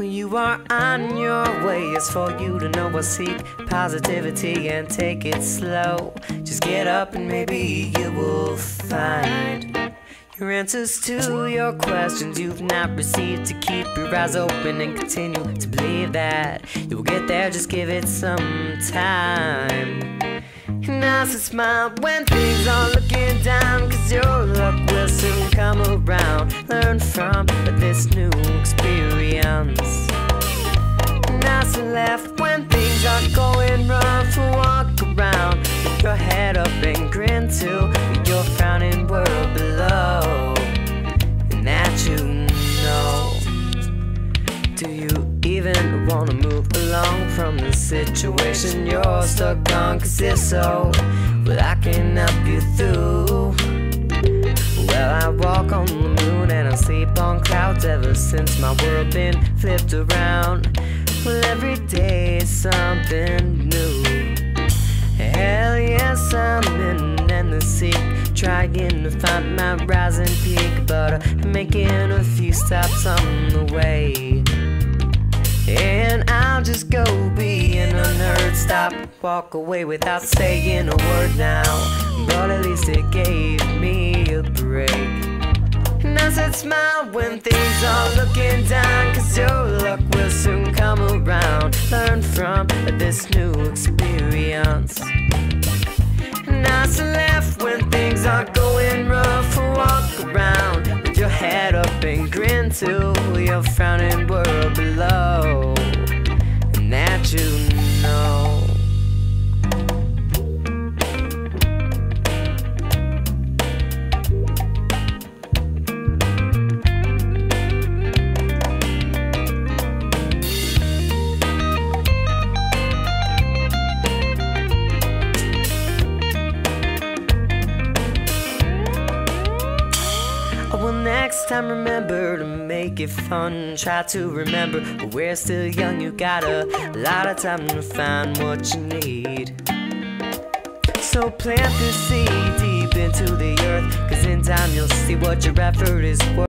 on your way it's for you to know I seek positivity and take it slow. Just get up and maybe you will find your answers to your questions you've not received. To keep your eyes open and continue to believe that you'll get there, just give it some time. And I should smile when things are looking down, cause your luck will soon come around. Learn from this new experience. And I should laugh when things are going wrong. rough. Walk around with your head up and grin to your frowning world below. And that you know. Do you even wanna move along from the situation you're stuck on? Cause if so, well, I can clouds ever since my world been flipped around. Well, every day is something new. Hell yes, I'm in and the seek, trying to find my rising peak, but I'm making a few stops on the way. And I'll just go being a nerd. Stop, walk away without saying a word now. But at least it gave me a break. And I smile when things are looking down. Cause your luck will soon come around. Learn from this new experience. And I said, laugh when things are going rough. Walk around with your head up and grin to your frowning world next time remember to make it fun. Try to remember we're still young. You got a lot of time to find what you need. So plant the seed deep into the earth. Cause in time you'll see what your effort is worth.